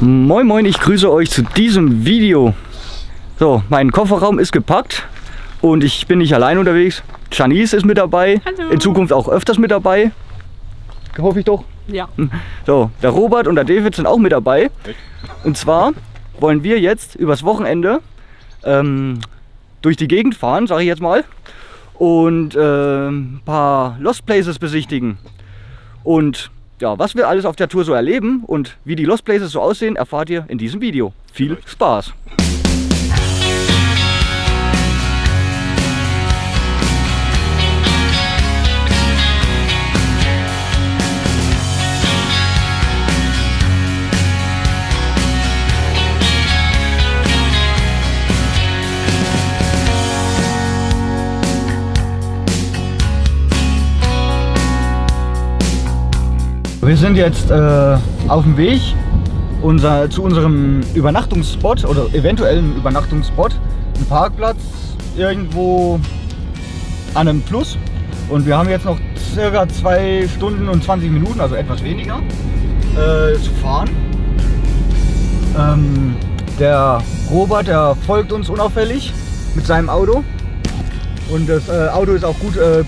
Moin Moin, ich grüße euch zu diesem Video. So, mein Kofferraum ist gepackt und ich bin nicht allein unterwegs. Janice ist mit dabei, Hallo. in Zukunft auch öfters mit dabei. Hoffe ich doch. Ja. So, der Robert und der David sind auch mit dabei. Und zwar wollen wir jetzt übers Wochenende ähm, durch die Gegend fahren, sage ich jetzt mal, und äh, ein paar Lost Places besichtigen. Und ja, was wir alles auf der Tour so erleben und wie die Lost Places so aussehen, erfahrt ihr in diesem Video. Viel Spaß! Wir sind jetzt äh, auf dem Weg unser, zu unserem Übernachtungsspot oder eventuellen Übernachtungsspot. Ein Parkplatz irgendwo an einem Fluss. Und wir haben jetzt noch circa 2 Stunden und 20 Minuten, also etwas weniger, äh, zu fahren. Ähm, der Robert, der folgt uns unauffällig mit seinem Auto. Und das äh, Auto ist auch gut, äh,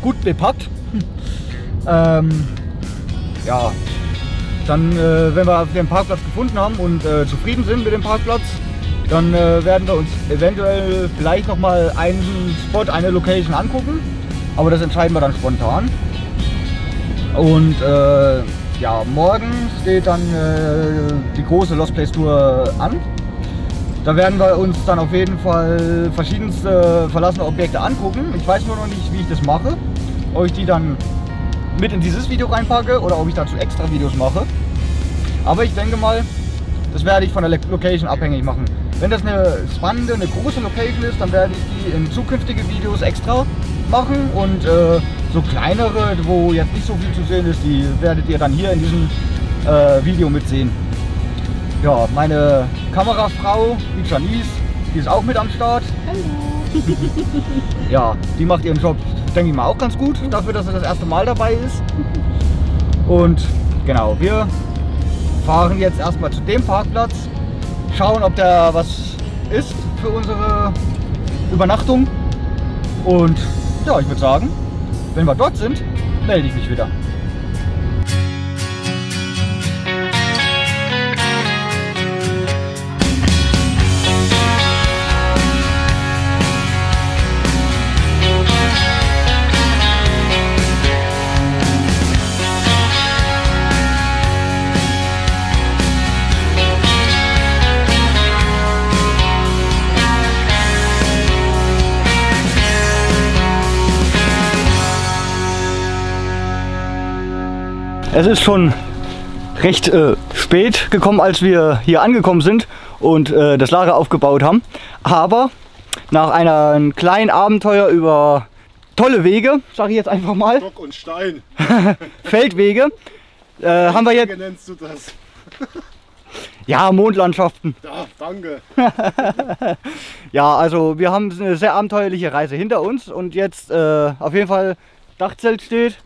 gut bepackt. ähm, ja, dann, äh, wenn wir den Parkplatz gefunden haben und äh, zufrieden sind mit dem Parkplatz, dann äh, werden wir uns eventuell vielleicht noch mal einen Spot, eine Location angucken. Aber das entscheiden wir dann spontan. Und äh, ja, morgen steht dann äh, die große Lost Place Tour an. Da werden wir uns dann auf jeden Fall verschiedenste verlassene Objekte angucken. Ich weiß nur noch nicht, wie ich das mache. Ich die dann mit in dieses Video reinpacke oder ob ich dazu extra Videos mache. Aber ich denke mal, das werde ich von der Location abhängig machen. Wenn das eine spannende, eine große Location ist, dann werde ich die in zukünftige Videos extra machen und äh, so kleinere, wo jetzt nicht so viel zu sehen ist, die werdet ihr dann hier in diesem äh, Video mitsehen. Ja, meine Kamerafrau, die Janice, die ist auch mit am Start. Hallo. Ja, die macht ihren Job, denke ich mal, auch ganz gut, dafür, dass sie das erste Mal dabei ist. Und genau, wir fahren jetzt erstmal zu dem Parkplatz, schauen, ob der was ist für unsere Übernachtung. Und ja, ich würde sagen, wenn wir dort sind, melde ich mich wieder. Es ist schon recht äh, spät gekommen, als wir hier angekommen sind und äh, das Lager aufgebaut haben. Aber nach einem kleinen Abenteuer über tolle Wege, sage ich jetzt einfach mal, Stock und Stein. Feldwege, äh, haben wir Wie jetzt, nennst du das? ja, Mondlandschaften. Ja, danke. Ja, also wir haben eine sehr abenteuerliche Reise hinter uns und jetzt äh, auf jeden Fall Dachzelt steht.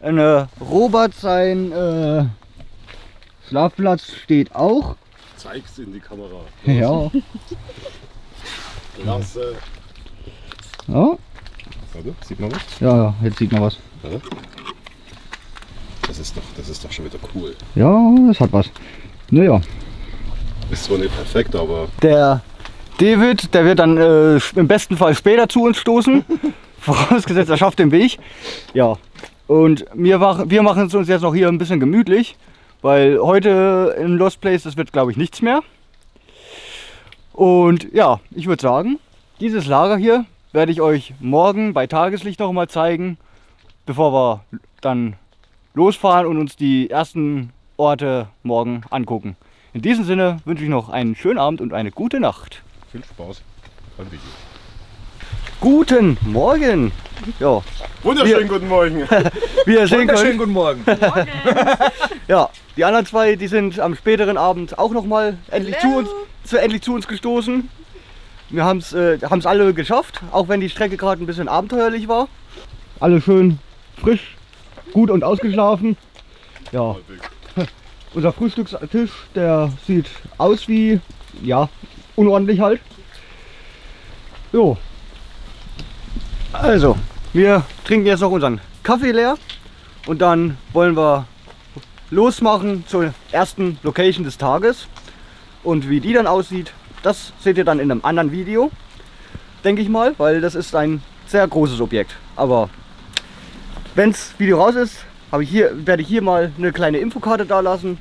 Eine Robert sein äh, Schlafplatz steht auch. Zeig's in die Kamera. Ja. Klasse. ja. Warte, sieht man was? Ja, ja, jetzt sieht man was. Warte. Das ist doch, das ist doch schon wieder cool. Ja, das hat was. Naja. Ist zwar nicht perfekt, aber Der David, der wird dann äh, im besten Fall später zu uns stoßen. Vorausgesetzt, er schafft den Weg. Ja. Und wir, wir machen es uns jetzt noch hier ein bisschen gemütlich, weil heute in Lost Place, das wird glaube ich nichts mehr. Und ja, ich würde sagen, dieses Lager hier werde ich euch morgen bei Tageslicht noch mal zeigen, bevor wir dann losfahren und uns die ersten Orte morgen angucken. In diesem Sinne wünsche ich noch einen schönen Abend und eine gute Nacht. viel Spaß beim Video. Guten Morgen! Ja, Wunderschönen guten Morgen. wie ihr sehen Wunderschönen könnt, guten Morgen. ja, die anderen zwei, die sind am späteren Abend auch noch mal endlich zu uns, zu, endlich zu uns gestoßen. Wir haben es äh, haben's alle geschafft, auch wenn die Strecke gerade ein bisschen abenteuerlich war. Alle schön frisch, gut und ausgeschlafen. Ja, unser Frühstückstisch, der sieht aus wie, ja, unordentlich halt. Jo. Also, wir trinken jetzt noch unseren Kaffee leer und dann wollen wir losmachen zur ersten Location des Tages. Und wie die dann aussieht, das seht ihr dann in einem anderen Video, denke ich mal, weil das ist ein sehr großes Objekt. Aber wenn das Video raus ist, habe ich hier, werde ich hier mal eine kleine Infokarte da lassen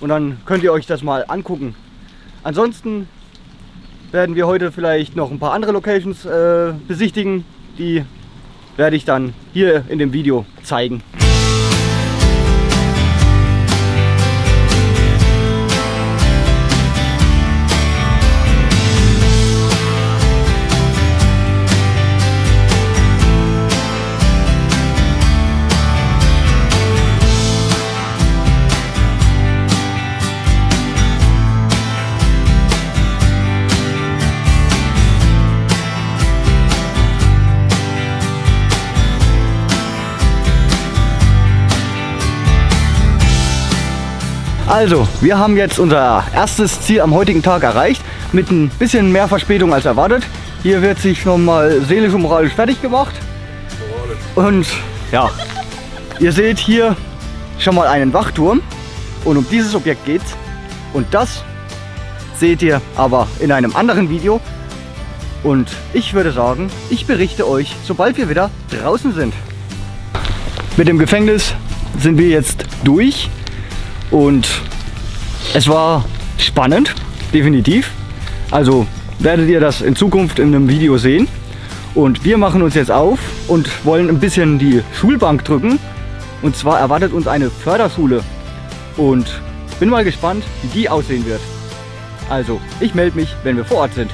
und dann könnt ihr euch das mal angucken. Ansonsten werden wir heute vielleicht noch ein paar andere Locations äh, besichtigen. Die werde ich dann hier in dem Video zeigen. Also, wir haben jetzt unser erstes Ziel am heutigen Tag erreicht, mit ein bisschen mehr Verspätung als erwartet. Hier wird sich schon mal seelisch und moralisch fertig gemacht. Und ja, ihr seht hier schon mal einen Wachturm und um dieses Objekt geht's. Und das seht ihr aber in einem anderen Video. Und ich würde sagen, ich berichte euch, sobald wir wieder draußen sind. Mit dem Gefängnis sind wir jetzt durch. Und es war spannend, definitiv. Also werdet ihr das in Zukunft in einem Video sehen. Und wir machen uns jetzt auf und wollen ein bisschen die Schulbank drücken. Und zwar erwartet uns eine Förderschule. Und bin mal gespannt, wie die aussehen wird. Also, ich melde mich, wenn wir vor Ort sind.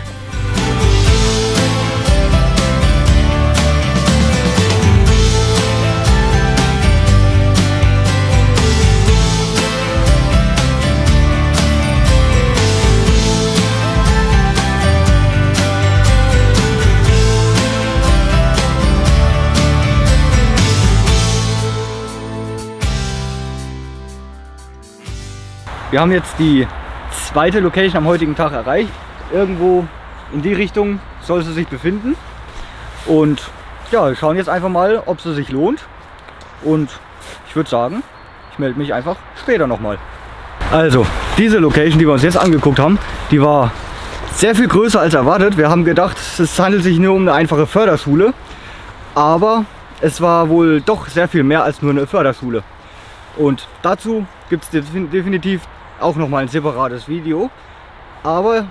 Wir haben jetzt die zweite Location am heutigen Tag erreicht. Irgendwo in die Richtung soll sie sich befinden. Und ja, wir schauen jetzt einfach mal, ob sie sich lohnt. Und ich würde sagen, ich melde mich einfach später nochmal. Also, diese Location, die wir uns jetzt angeguckt haben, die war sehr viel größer als erwartet. Wir haben gedacht, es handelt sich nur um eine einfache Förderschule. Aber es war wohl doch sehr viel mehr als nur eine Förderschule. Und dazu gibt es definitiv auch noch mal ein separates Video. Aber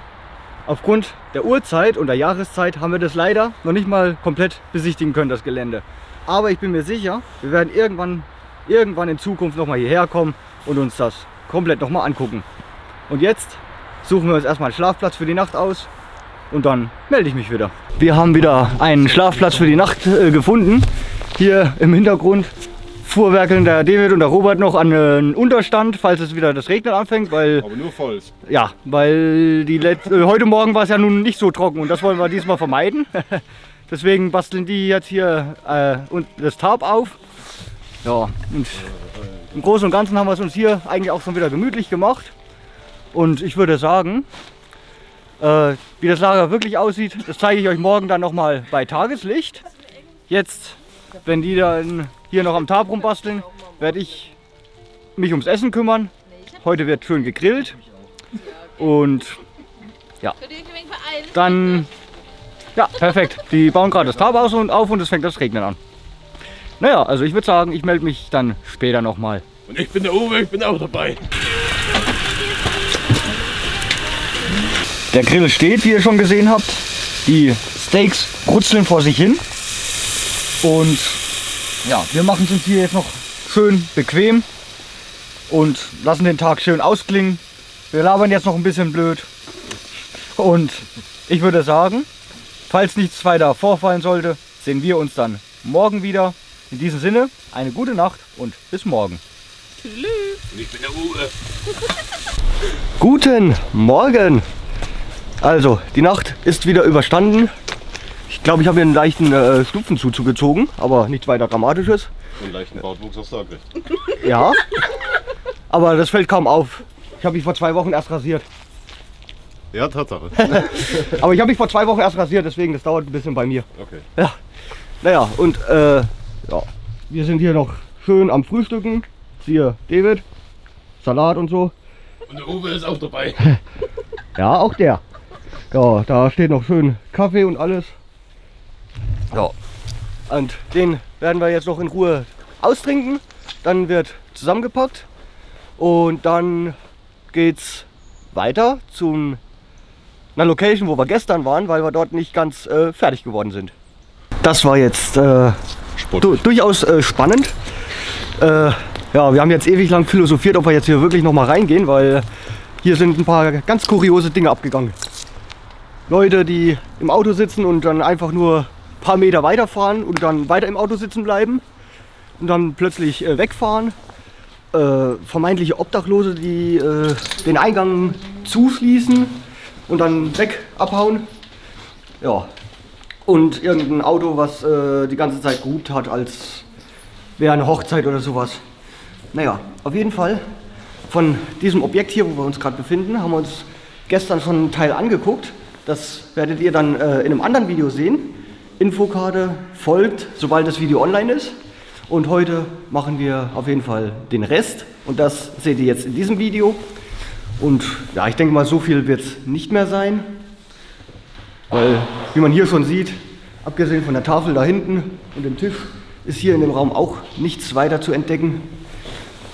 aufgrund der Uhrzeit und der Jahreszeit haben wir das leider noch nicht mal komplett besichtigen können, das Gelände. Aber ich bin mir sicher, wir werden irgendwann, irgendwann in Zukunft noch mal hierher kommen und uns das komplett noch mal angucken. Und jetzt suchen wir uns erstmal einen Schlafplatz für die Nacht aus und dann melde ich mich wieder. Wir haben wieder einen Schlafplatz für die Nacht äh, gefunden. Hier im Hintergrund fuhrwerkeln der David und der Robert noch an den Unterstand, falls es wieder das Regnen anfängt, weil... Aber nur voll. Ja, weil die Let äh, heute Morgen war es ja nun nicht so trocken und das wollen wir diesmal vermeiden. Deswegen basteln die jetzt hier äh, das Tarp auf. Ja, und im Großen und Ganzen haben wir es uns hier eigentlich auch schon wieder gemütlich gemacht. Und ich würde sagen, äh, wie das Lager wirklich aussieht, das zeige ich euch morgen dann nochmal bei Tageslicht. Jetzt, wenn die dann hier noch am Tab rumbasteln, werde ich mich ums Essen kümmern. Heute wird schön gegrillt. Und ja, dann, ja, perfekt. Die bauen gerade das Tab aus und auf und es fängt das Regnen an. Naja, also ich würde sagen, ich melde mich dann später nochmal. Und ich bin der Uwe, ich bin auch dabei. Der Grill steht, wie ihr schon gesehen habt. Die Steaks brutzeln vor sich hin. Und ja, wir machen es uns hier jetzt noch schön bequem und lassen den Tag schön ausklingen. Wir labern jetzt noch ein bisschen blöd. Und ich würde sagen, falls nichts weiter vorfallen sollte, sehen wir uns dann morgen wieder. In diesem Sinne, eine gute Nacht und bis morgen. Ich bin der Uwe. Guten Morgen! Also, die Nacht ist wieder überstanden. Ich glaube, ich habe mir einen leichten äh, Schnupfenzug zugezogen, aber nichts weiter Dramatisches. Einen leichten Bartwuchs hast du auch gekriegt. Ja. Aber das fällt kaum auf. Ich habe mich vor zwei Wochen erst rasiert. Ja, Tatsache. Aber ich habe mich vor zwei Wochen erst rasiert, deswegen das dauert ein bisschen bei mir. Okay. Ja. Naja, und äh, ja, wir sind hier noch schön am Frühstücken. Hier David, Salat und so. Und der Uwe ist auch dabei. Ja, auch der. Ja, da steht noch schön Kaffee und alles. Ja. Und den werden wir jetzt noch in Ruhe austrinken. Dann wird zusammengepackt. Und dann geht's weiter zu einer Location, wo wir gestern waren, weil wir dort nicht ganz äh, fertig geworden sind. Das war jetzt äh, du, durchaus äh, spannend. Äh, ja, wir haben jetzt ewig lang philosophiert, ob wir jetzt hier wirklich noch mal reingehen, weil hier sind ein paar ganz kuriose Dinge abgegangen. Leute, die im Auto sitzen und dann einfach nur paar Meter weiterfahren und dann weiter im Auto sitzen bleiben und dann plötzlich äh, wegfahren. Äh, vermeintliche Obdachlose, die äh, den Eingang zuschließen und dann weg abhauen. Ja. Und irgendein Auto, was äh, die ganze Zeit gehupt hat, als wäre eine Hochzeit oder sowas. Naja, auf jeden Fall von diesem Objekt hier, wo wir uns gerade befinden, haben wir uns gestern schon einen Teil angeguckt. Das werdet ihr dann äh, in einem anderen Video sehen. Infokarte folgt, sobald das Video online ist. Und heute machen wir auf jeden Fall den Rest. Und das seht ihr jetzt in diesem Video. Und ja, ich denke mal, so viel wird es nicht mehr sein. Weil, wie man hier schon sieht, abgesehen von der Tafel da hinten und dem Tisch, ist hier in dem Raum auch nichts weiter zu entdecken.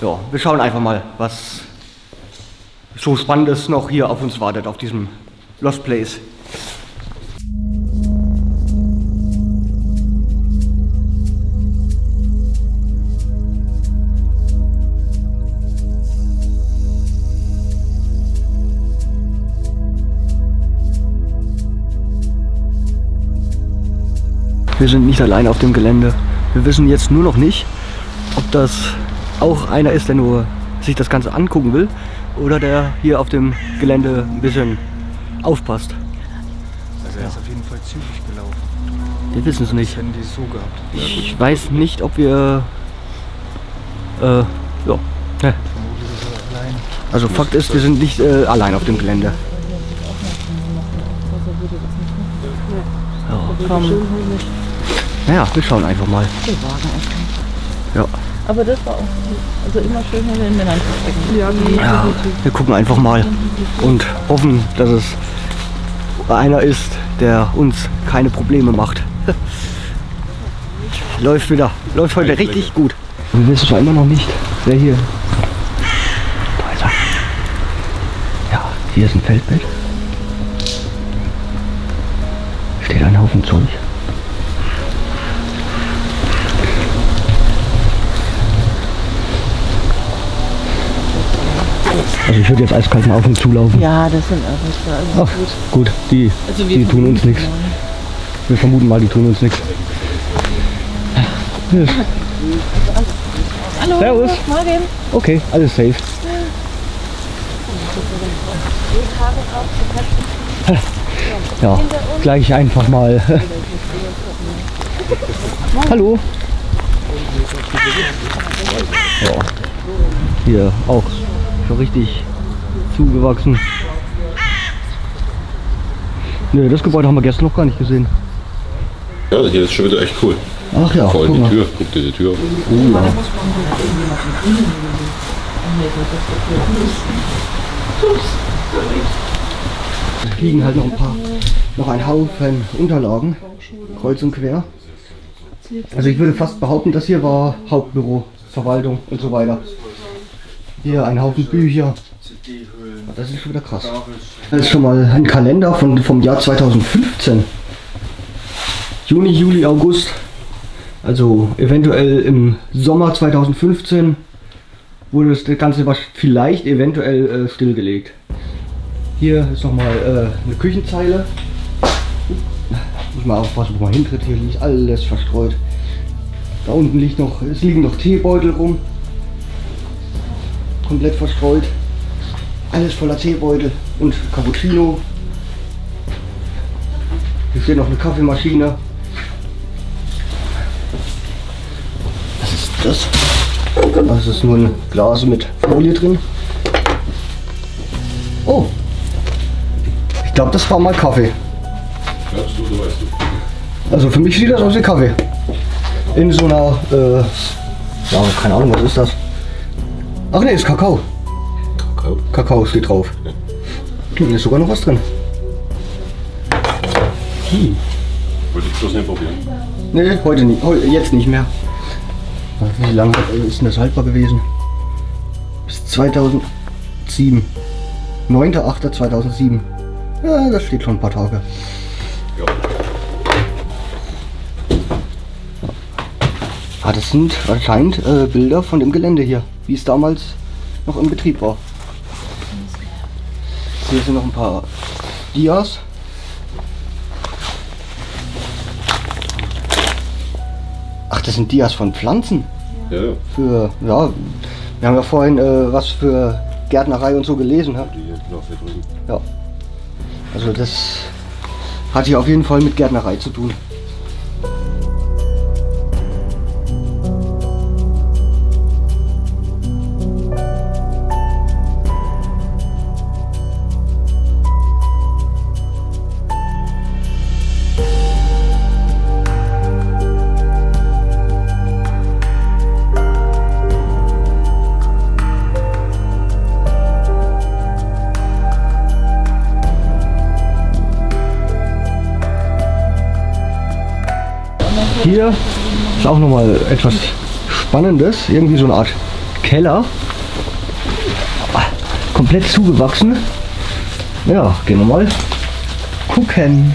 Ja, wir schauen einfach mal, was so Spannendes noch hier auf uns wartet, auf diesem Lost Place. Wir sind nicht allein auf dem Gelände. Wir wissen jetzt nur noch nicht, ob das auch einer ist, der nur sich das Ganze angucken will oder der hier auf dem Gelände ein bisschen aufpasst. Also er ist auf jeden Fall zügig gelaufen. Wir wissen es nicht. Die so gehabt. Ich weiß nicht, ob wir. Äh, ja. Ja. Vermutlich ist allein. Also Fakt ist, wir sind nicht äh, allein auf dem Gelände. Ja. Naja, wir schauen einfach mal. Ja. Aber das war auch also immer schön, wenn wir in Männern verstecken. Ja, ja, wir gucken einfach mal und hoffen, dass es einer ist, der uns keine Probleme macht. Läuft wieder, läuft heute richtig gut. Wir wissen zwar immer noch nicht, wer hier. Da ist er. Ja, hier ist ein Feldbett. Steht ein Haufen Zeug. Also ich würde jetzt eiskalt auf und zulaufen. Ja, das sind Arbeiter. Also Ach, gut, die, Also die tun uns nichts. Wir vermuten mal, die tun uns nichts. Hallo, Servus. Morgen. Okay, alles safe. Ja, gleich einfach mal. Hallo. Ja, hier auch schon richtig zugewachsen. Nö, das Gebäude haben wir gestern noch gar nicht gesehen. Ja, hier ist schon wieder echt cool. Ach ja, Vor allem die mal. Tür. Guck dir die Tür an. Oh, ja. Es liegen halt noch ein paar, noch ein Haufen Unterlagen, kreuz und quer. Also ich würde fast behaupten, das hier war Hauptbüro, Verwaltung und so weiter. Hier ein Haufen Bücher. Das ist schon wieder krass. Das ist schon mal ein Kalender von, vom Jahr 2015. Juni, Juli, August. Also eventuell im Sommer 2015 wurde das Ganze was vielleicht eventuell äh, stillgelegt. Hier ist nochmal äh, eine Küchenzeile. Muss mal aufpassen, wo man hintritt. Hier liegt alles verstreut. Da unten liegt noch, es liegen noch Teebeutel rum. Komplett verstreut. Alles voller Teebeutel und Cappuccino. Hier steht noch eine Kaffeemaschine. Was ist das? Das ist nur ein Glas mit Folie drin. Oh. Ich glaube, das war mal Kaffee. Glaubst du, so weißt du. Also für mich sieht das aus wie Kaffee. In so einer, äh, ja, keine Ahnung, was ist das? Ach nee, ist Kakao. Kakao? Kakao steht drauf. Hm, ist sogar noch was drin. Wollte ich bloß nicht probieren. Nee, heute nicht. Heu, jetzt nicht mehr. Wie lange ist denn das haltbar gewesen? Bis 2007. 9.8.2007. Ja, das steht schon ein paar Tage. Ah, das sind anscheinend äh, Bilder von dem Gelände hier, wie es damals noch im Betrieb war. Hier sind noch ein paar Dias. Ach, das sind Dias von Pflanzen. Ja, ja. Für, ja, wir haben ja vorhin äh, was für Gärtnerei und so gelesen. Ja? Die hier genau hier drüben. ja. Also das hat hier auf jeden Fall mit Gärtnerei zu tun. Ist auch nochmal etwas Spannendes. Irgendwie so eine Art Keller. Ah, Komplett zugewachsen. Ja, gehen wir mal gucken.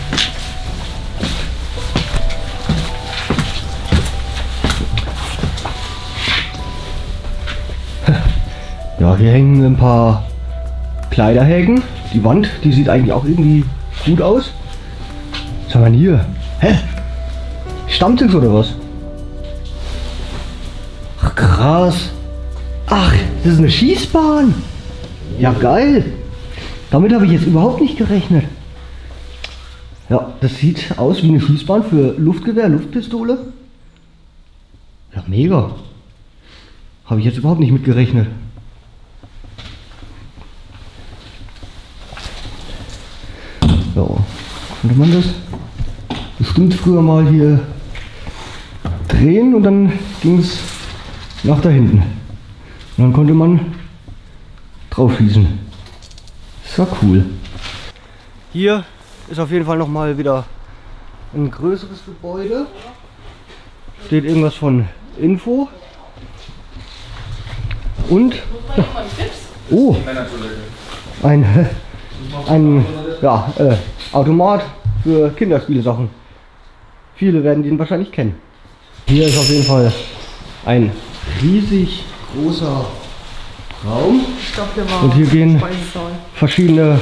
Ja, hier hängen ein paar Kleiderhäken. Die Wand, die sieht eigentlich auch irgendwie gut aus. Was haben wir denn hier? Hä? Stammtisch oder was? Ach krass. Ach, das ist eine Schießbahn. Ja geil. Damit habe ich jetzt überhaupt nicht gerechnet. Ja, das sieht aus wie eine Schießbahn für Luftgewehr, Luftpistole. Ja, mega. Habe ich jetzt überhaupt nicht mit gerechnet. Ja, konnte man das bestimmt früher mal hier drehen und dann ging es nach da hinten. Und dann konnte man drauf schießen. Das war cool. Hier ist auf jeden Fall noch mal wieder ein größeres Gebäude. Steht irgendwas von Info. Und oh, ein, ein ja, äh, Automat für Kinderspielsachen. Viele werden den wahrscheinlich kennen. Hier ist auf jeden Fall ein riesig großer Raum. War Und hier gehen verschiedene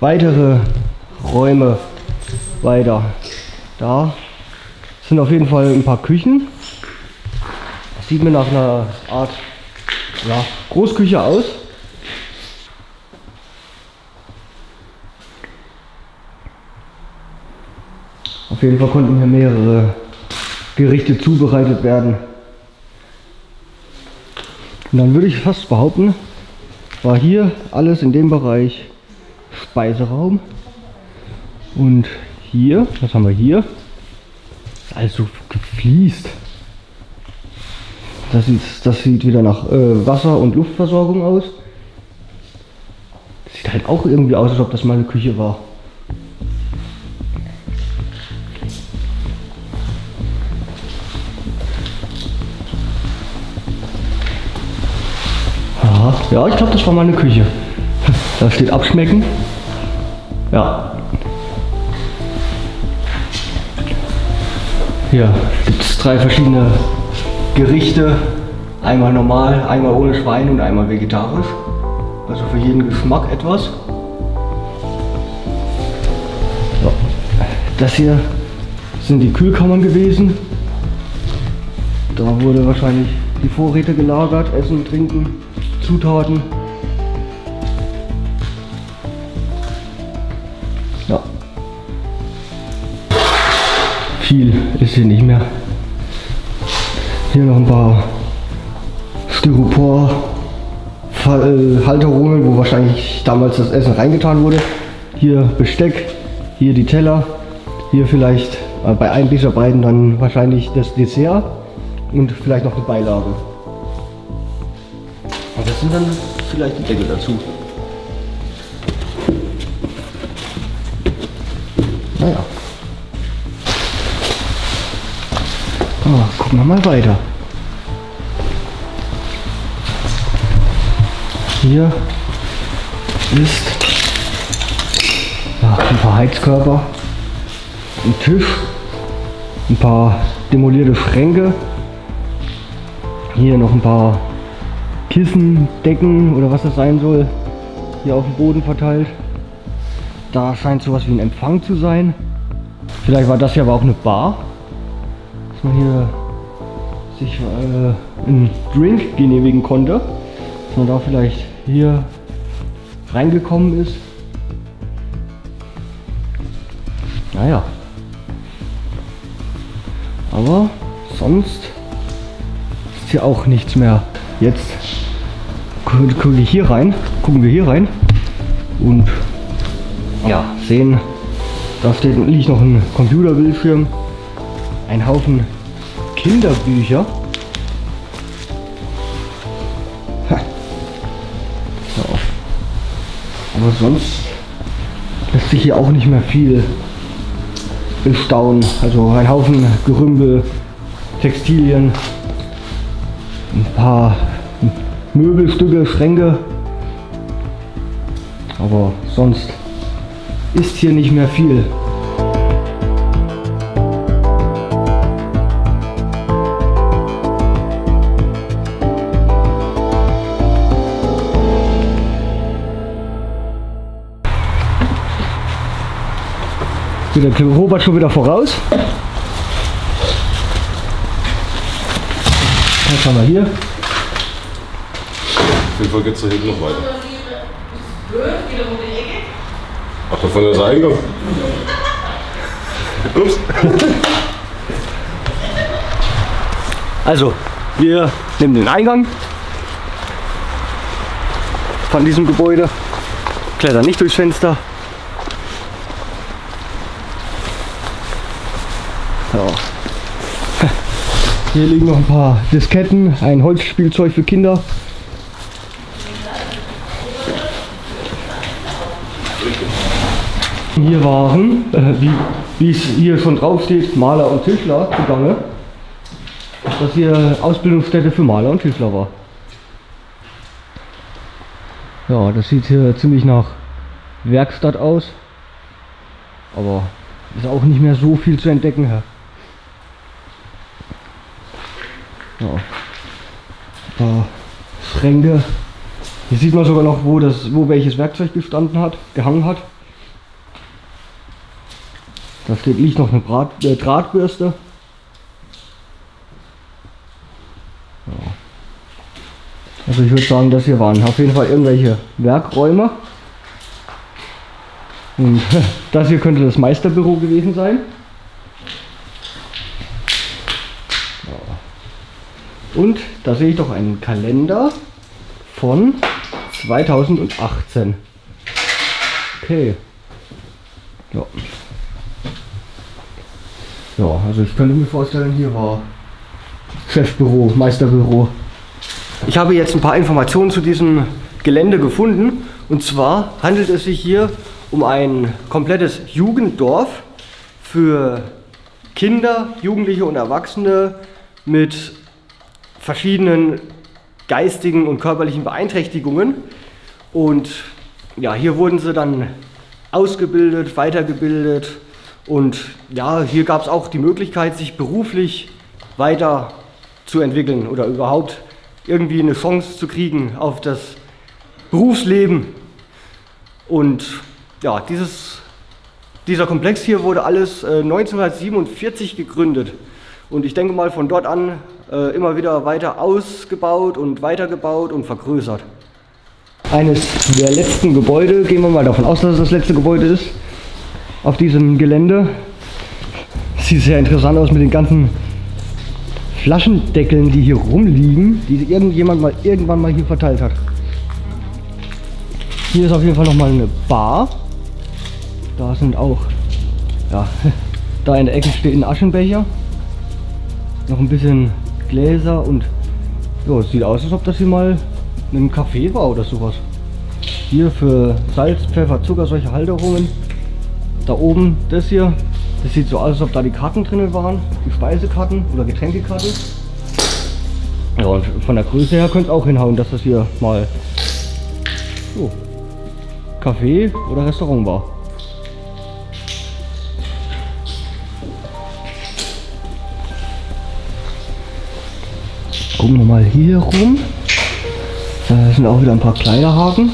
weitere Räume weiter. Da sind auf jeden Fall ein paar Küchen. Das sieht mir nach einer Art ja, Großküche aus. Auf jeden Fall konnten hier mehrere Gerichte zubereitet werden. Und dann würde ich fast behaupten, war hier alles in dem Bereich Speiseraum. Und hier, was haben wir hier? Also gefliest. Das sieht, das sieht wieder nach äh, Wasser- und Luftversorgung aus. Das sieht halt auch irgendwie aus, als ob das mal eine Küche war. Ja, ich glaube, das war mal eine Küche. Da steht abschmecken. Ja. Hier gibt es drei verschiedene Gerichte. Einmal normal, einmal ohne Schwein und einmal vegetarisch. Also für jeden Geschmack etwas. So. Das hier sind die Kühlkammern gewesen. Da wurde wahrscheinlich die Vorräte gelagert, Essen, Trinken, Zutaten. Ja. Viel ist hier nicht mehr. Hier noch ein paar Styropor äh, Halterungen, wo wahrscheinlich damals das Essen reingetan wurde. Hier Besteck, hier die Teller, hier vielleicht äh, bei einem dieser beiden dann wahrscheinlich das Dessert und vielleicht noch eine Beilage. Sind dann vielleicht die Deckel dazu. Naja. Oh, gucken wir mal weiter. Hier ist ja, ein paar Heizkörper, ein Tisch, ein paar demolierte Schränke, hier noch ein paar Kissen, Decken oder was das sein soll, hier auf dem Boden verteilt. Da scheint sowas wie ein Empfang zu sein. Vielleicht war das ja aber auch eine Bar, dass man hier sich äh, einen Drink genehmigen konnte, dass man da vielleicht hier reingekommen ist. Naja. Aber sonst ist hier auch nichts mehr. Jetzt gucke ich hier rein, gucken wir hier rein und ja, sehen, da steht, liegt noch ein Computerbildschirm, ein Haufen Kinderbücher. Ha. Aber sonst lässt sich hier auch nicht mehr viel bestaunen. Also ein Haufen Gerümpel, Textilien, ein paar Möbelstücke, Schränke. Aber sonst ist hier nicht mehr viel. Der Robert schon wieder voraus. Jetzt haben wir hier. Jeden Fall geht's da hinten noch weiter. Ach, da vorne der Eingang. Ups. Also, wir nehmen den Eingang von diesem Gebäude, klettern nicht durchs Fenster. So. Hier liegen noch ein paar Disketten, ein Holzspielzeug für Kinder. Hier waren, äh, wie, wie es hier schon drauf steht, Maler und Tischler zugange dass hier Ausbildungsstätte für Maler und Tischler war. Ja, das sieht hier ziemlich nach Werkstatt aus. Aber ist auch nicht mehr so viel zu entdecken. Ja. Paar Schränke. Hier sieht man sogar noch, wo, das, wo welches Werkzeug gestanden hat, gehangen hat. Da steht, liegt noch eine Brat, äh, Drahtbürste. Also ich würde sagen, das hier waren auf jeden Fall irgendwelche Werkräume. Und das hier könnte das Meisterbüro gewesen sein. Und da sehe ich doch einen Kalender von 2018. Okay. Ja. Ja, also ich könnte mir vorstellen, hier war Chefbüro, Meisterbüro. Ich habe jetzt ein paar Informationen zu diesem Gelände gefunden. Und zwar handelt es sich hier um ein komplettes Jugenddorf für Kinder, Jugendliche und Erwachsene mit verschiedenen geistigen und körperlichen Beeinträchtigungen. Und ja, hier wurden sie dann ausgebildet, weitergebildet. Und ja, hier gab es auch die Möglichkeit, sich beruflich weiter zu entwickeln oder überhaupt irgendwie eine Chance zu kriegen auf das Berufsleben. Und ja, dieses, dieser Komplex hier wurde alles äh, 1947 gegründet. Und ich denke mal von dort an äh, immer wieder weiter ausgebaut und weitergebaut und vergrößert. Eines der letzten Gebäude, gehen wir mal davon aus, dass es das letzte Gebäude ist, auf diesem Gelände. Sieht sehr interessant aus mit den ganzen Flaschendeckeln, die hier rumliegen, die irgendjemand mal irgendwann mal hier verteilt hat. Hier ist auf jeden Fall noch mal eine Bar. Da sind auch, ja, da in der Ecke steht ein Aschenbecher. Noch ein bisschen Gläser und ja, sieht aus, als ob das hier mal ein Café war oder sowas. Hier für Salz, Pfeffer, Zucker, solche Halterungen. Da oben das hier, das sieht so aus, als ob da die Karten drin waren. Die Speisekarten oder Getränkekarten. Ja, und von der Größe her könnte es auch hinhauen, dass das hier mal so, Café oder Restaurant war. Gucken wir mal hier rum. Da sind auch wieder ein paar Kleiderhaken.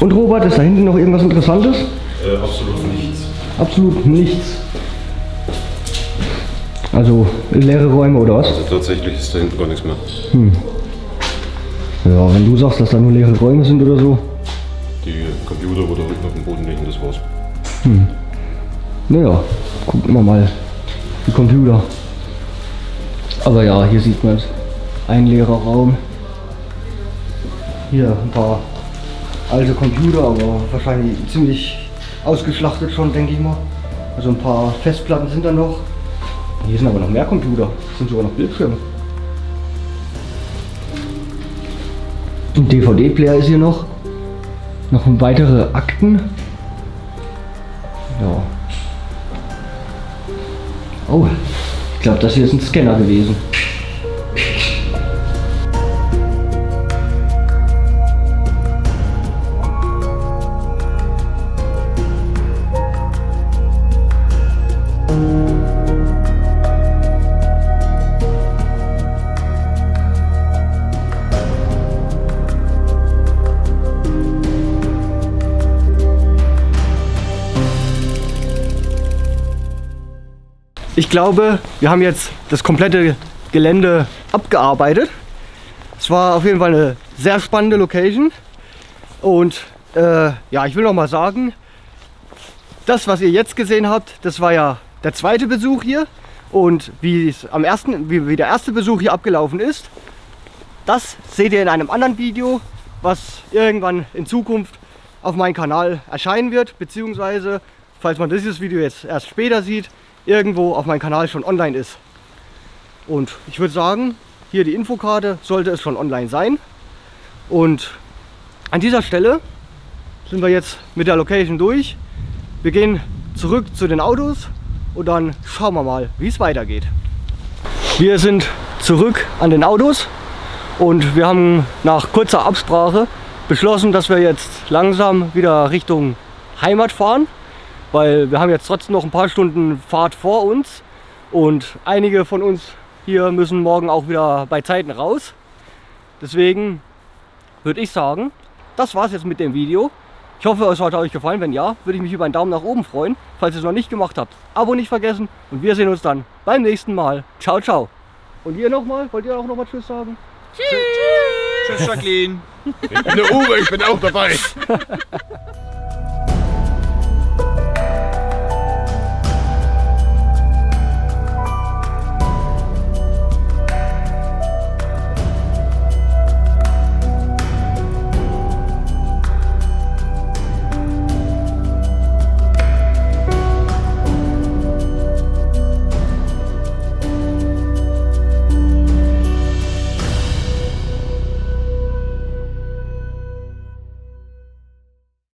Und Robert, ist da hinten noch irgendwas Interessantes? Äh, absolut nichts. Absolut nichts. Also leere Räume oder was? Also tatsächlich ist da hinten gar nichts mehr. Ja, wenn du sagst, dass da nur leere Räume sind oder so. Die Computer, wo da unten auf dem Boden liegen, das war's. Naja, gucken wir mal. Die Computer. Aber ja, hier sieht man es. Ein leerer Raum. Hier ein paar alte Computer, aber wahrscheinlich ziemlich ausgeschlachtet schon, denke ich mal. Also ein paar Festplatten sind da noch. Hier sind aber noch mehr Computer. Es sind sogar noch Bildschirme. Ein DVD-Player ist hier noch. Noch weitere Akten. Ja. Oh, ich glaube, das hier ist ein Scanner gewesen. Ich glaube, wir haben jetzt das komplette Gelände abgearbeitet. Es war auf jeden Fall eine sehr spannende Location. Und äh, ja, ich will noch mal sagen, das, was ihr jetzt gesehen habt, das war ja der zweite Besuch hier. Und wie es am ersten, wie, wie der erste Besuch hier abgelaufen ist, das seht ihr in einem anderen Video, was irgendwann in Zukunft auf meinem Kanal erscheinen wird, beziehungsweise, falls man dieses Video jetzt erst später sieht, irgendwo auf meinem Kanal schon online ist. Und ich würde sagen, hier die Infokarte sollte es schon online sein. Und an dieser Stelle sind wir jetzt mit der Location durch. Wir gehen zurück zu den Autos und dann schauen wir mal, wie es weitergeht. Wir sind zurück an den Autos und wir haben nach kurzer Absprache beschlossen, dass wir jetzt langsam wieder Richtung Heimat fahren, weil wir haben jetzt trotzdem noch ein paar Stunden Fahrt vor uns und einige von uns hier müssen morgen auch wieder bei Zeiten raus. Deswegen würde ich sagen, das war's jetzt mit dem Video. Ich hoffe, es hat euch gefallen. Wenn ja, würde ich mich über einen Daumen nach oben freuen. Falls ihr es noch nicht gemacht habt, Abo nicht vergessen. Und wir sehen uns dann beim nächsten Mal. Ciao, ciao. Und ihr nochmal? Wollt ihr auch nochmal Tschüss sagen? Tschüss, Jacqueline. Ich bin der Uwe, ich bin auch dabei.